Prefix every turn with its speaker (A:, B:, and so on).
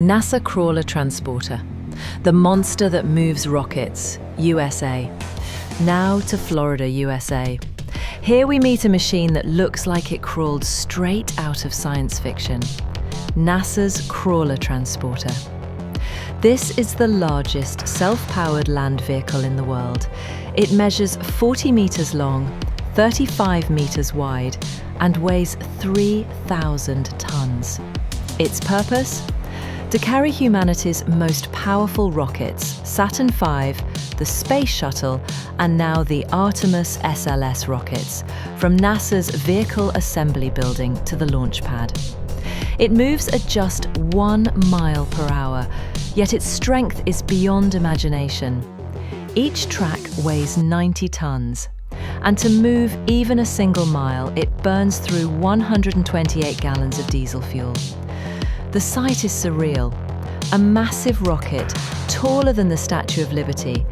A: NASA Crawler Transporter, the monster that moves rockets, USA. Now to Florida, USA. Here we meet a machine that looks like it crawled straight out of science fiction. NASA's Crawler Transporter. This is the largest self-powered land vehicle in the world. It measures 40 meters long, 35 meters wide, and weighs 3,000 tons. Its purpose? To carry humanity's most powerful rockets, Saturn V, the Space Shuttle, and now the Artemis SLS rockets, from NASA's Vehicle Assembly Building to the launch pad. It moves at just one mile per hour, yet its strength is beyond imagination. Each track weighs 90 tons, and to move even a single mile, it burns through 128 gallons of diesel fuel. The sight is surreal. A massive rocket, taller than the Statue of Liberty,